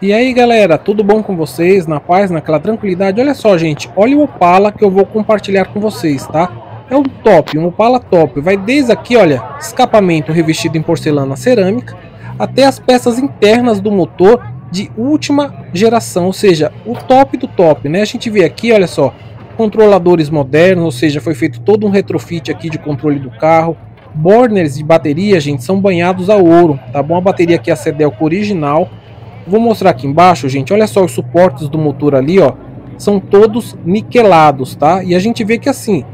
E aí galera, tudo bom com vocês? Na paz, naquela tranquilidade? Olha só gente, olha o Opala que eu vou compartilhar com vocês, tá? É um top, um Opala top, vai desde aqui, olha, escapamento revestido em porcelana cerâmica, até as peças internas do motor de última geração, ou seja, o top do top, né? A gente vê aqui, olha só, controladores modernos, ou seja, foi feito todo um retrofit aqui de controle do carro, burners de bateria, gente, são banhados a ouro, tá bom? A bateria aqui é a Cedelco original, Vou mostrar aqui embaixo, gente. Olha só os suportes do motor ali, ó. São todos niquelados, tá? E a gente vê que assim,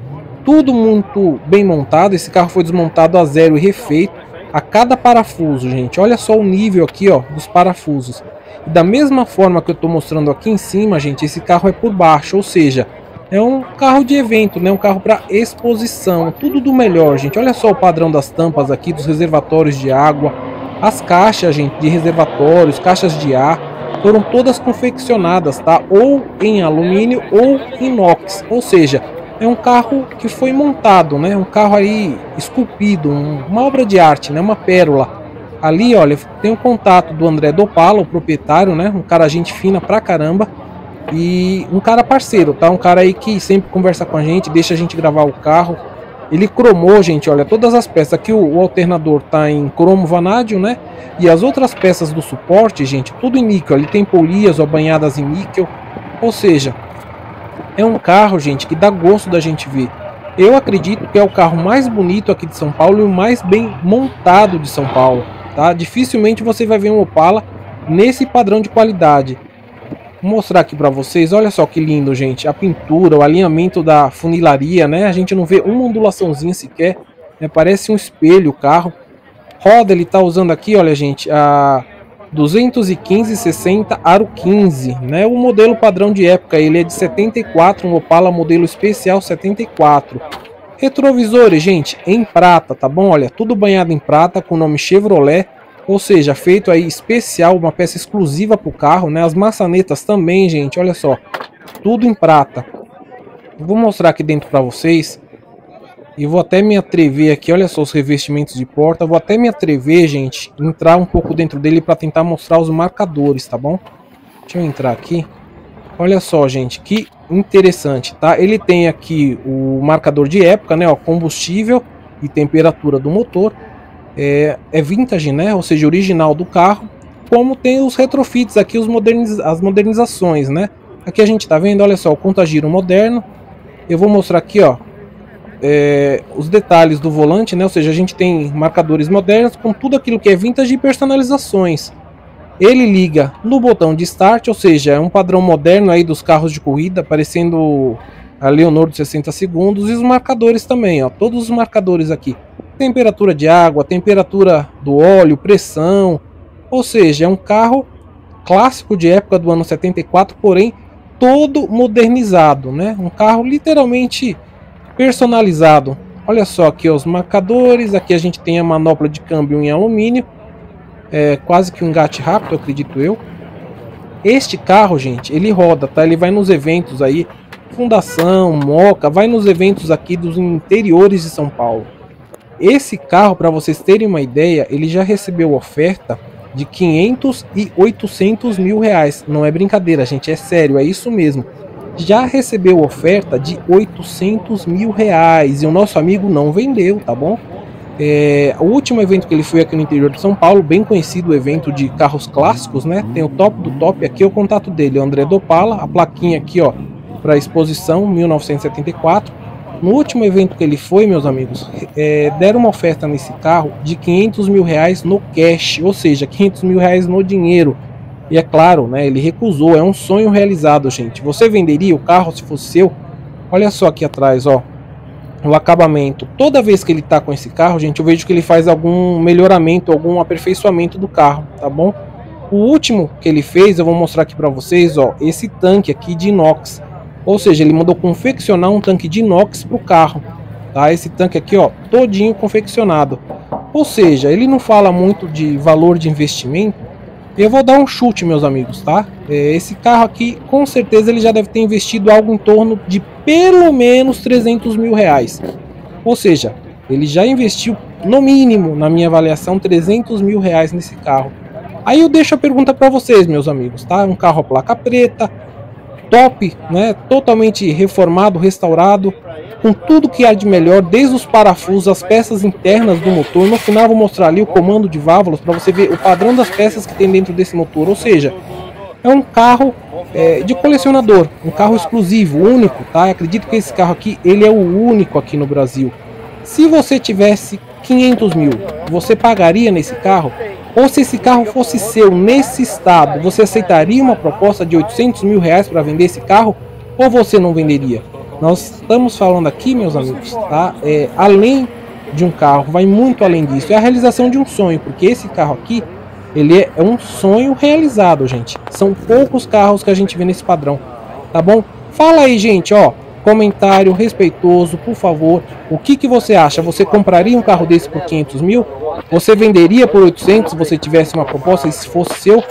tudo muito bem montado. Esse carro foi desmontado a zero e refeito a cada parafuso, gente. Olha só o nível aqui, ó, dos parafusos. E da mesma forma que eu estou mostrando aqui em cima, gente, esse carro é por baixo, ou seja, é um carro de evento, né? Um carro para exposição, tudo do melhor, gente. Olha só o padrão das tampas aqui, dos reservatórios de água, as caixas, gente, de reservatórios, caixas de ar, foram todas confeccionadas, tá? Ou em alumínio ou inox, ou seja, é um carro que foi montado, né? Um carro aí esculpido, uma obra de arte, né? Uma pérola. Ali, olha, tem o contato do André Dopala, o proprietário, né? Um cara gente fina pra caramba e um cara parceiro, tá? Um cara aí que sempre conversa com a gente, deixa a gente gravar o carro ele cromou, gente, olha, todas as peças. Aqui o, o alternador tá em cromo vanádio, né? E as outras peças do suporte, gente, tudo em níquel. Ele tem polias ou banhadas em níquel. Ou seja, é um carro, gente, que dá gosto da gente ver. Eu acredito que é o carro mais bonito aqui de São Paulo e o mais bem montado de São Paulo, tá? Dificilmente você vai ver um Opala nesse padrão de qualidade. Vou mostrar aqui para vocês, olha só que lindo, gente. A pintura, o alinhamento da funilaria, né? A gente não vê uma ondulaçãozinha sequer. Né? Parece um espelho o carro. Roda ele tá usando aqui, olha, gente, a 215/60 aro 15, né? O modelo padrão de época, ele é de 74, um Opala modelo especial 74. Retrovisores, gente, em prata, tá bom? Olha, tudo banhado em prata com o nome Chevrolet. Ou seja, feito aí especial, uma peça exclusiva para o carro, né? As maçanetas também, gente, olha só. Tudo em prata. Vou mostrar aqui dentro para vocês. E vou até me atrever aqui, olha só os revestimentos de porta. Vou até me atrever, gente, entrar um pouco dentro dele para tentar mostrar os marcadores, tá bom? Deixa eu entrar aqui. Olha só, gente, que interessante, tá? Ele tem aqui o marcador de época, né? Ó, combustível e temperatura do motor é, é vintage, né? Ou seja, original do carro. Como tem os retrofits aqui, os moderniz as modernizações, né? Aqui a gente tá vendo, olha só, o contagiro moderno. Eu vou mostrar aqui, ó, é, os detalhes do volante, né? Ou seja, a gente tem marcadores modernos com tudo aquilo que é vintage e personalizações. Ele liga no botão de start, ou seja, é um padrão moderno aí dos carros de corrida, parecendo a Leonor de 60 segundos e os marcadores também, ó, todos os marcadores aqui temperatura de água, temperatura do óleo, pressão. Ou seja, é um carro clássico de época do ano 74, porém todo modernizado, né? Um carro literalmente personalizado. Olha só aqui os marcadores, aqui a gente tem a manopla de câmbio em alumínio, é quase que um gate rápido, acredito eu. Este carro, gente, ele roda, tá? Ele vai nos eventos aí, Fundação, Moca, vai nos eventos aqui dos interiores de São Paulo. Esse carro, para vocês terem uma ideia, ele já recebeu oferta de 500 e 800 mil reais. Não é brincadeira, gente, é sério, é isso mesmo. Já recebeu oferta de 800 mil reais e o nosso amigo não vendeu, tá bom? É, o último evento que ele foi aqui no interior de São Paulo, bem conhecido o evento de carros clássicos, né? Tem o top do top, aqui é o contato dele, o André Dopala, a plaquinha aqui, ó, para exposição 1974 no último evento que ele foi, meus amigos, é, deram uma oferta nesse carro de 500 mil reais no cash, ou seja, 500 mil reais no dinheiro. E é claro, né, ele recusou, é um sonho realizado, gente. Você venderia o carro se fosse seu? Olha só aqui atrás, ó. O acabamento. Toda vez que ele tá com esse carro, gente, eu vejo que ele faz algum melhoramento, algum aperfeiçoamento do carro, tá bom? O último que ele fez, eu vou mostrar aqui para vocês, ó, esse tanque aqui de inox. Ou seja, ele mandou confeccionar um tanque de inox para o carro. Tá? Esse tanque aqui, ó, todinho confeccionado. Ou seja, ele não fala muito de valor de investimento. Eu vou dar um chute, meus amigos, tá? É, esse carro aqui, com certeza, ele já deve ter investido algo em torno de pelo menos 300 mil reais. Ou seja, ele já investiu, no mínimo, na minha avaliação, 300 mil reais nesse carro. Aí eu deixo a pergunta para vocês, meus amigos, tá? Um carro a placa preta, top, né? Totalmente reformado, restaurado, com tudo que há de melhor, desde os parafusos, as peças internas do motor. No final vou mostrar ali o comando de válvulas para você ver o padrão das peças que tem dentro desse motor. Ou seja, é um carro é, de colecionador, um carro exclusivo, único, tá? Acredito que esse carro aqui ele é o único aqui no Brasil. Se você tivesse 500 mil, você pagaria nesse carro? Ou se esse carro fosse seu nesse estado, você aceitaria uma proposta de 800 mil reais para vender esse carro? Ou você não venderia? Nós estamos falando aqui, meus amigos, tá? É, além de um carro, vai muito além disso. É a realização de um sonho, porque esse carro aqui, ele é um sonho realizado, gente. São poucos carros que a gente vê nesse padrão, tá bom? Fala aí, gente, ó comentário respeitoso, por favor. O que, que você acha? Você compraria um carro desse por 500 mil? Você venderia por 800 se você tivesse uma proposta e se fosse seu?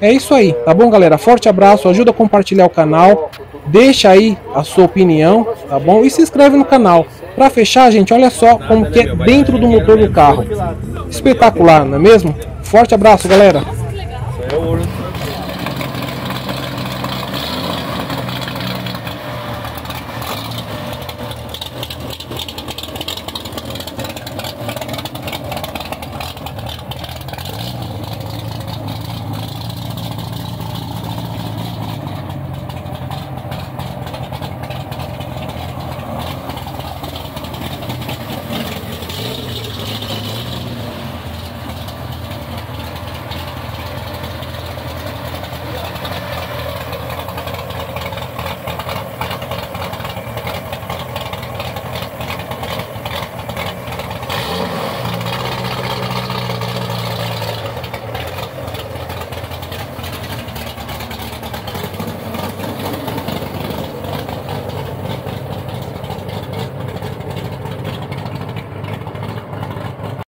É isso aí, tá bom, galera? Forte abraço, ajuda a compartilhar o canal, deixa aí a sua opinião, tá bom? E se inscreve no canal. Para fechar, gente, olha só como que é dentro do motor do carro. Espetacular, não é mesmo? Forte abraço, galera.